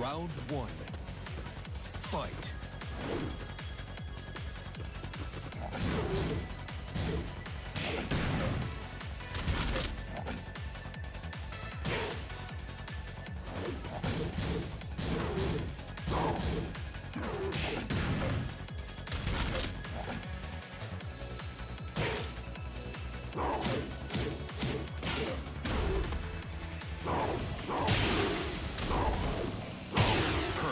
Round one. Fight.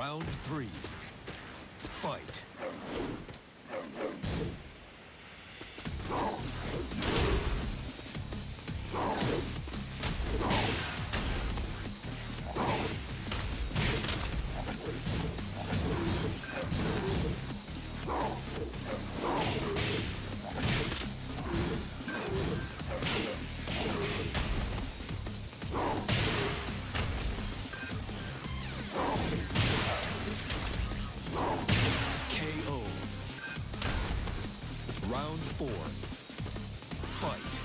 Round three. Fight. four. Fight.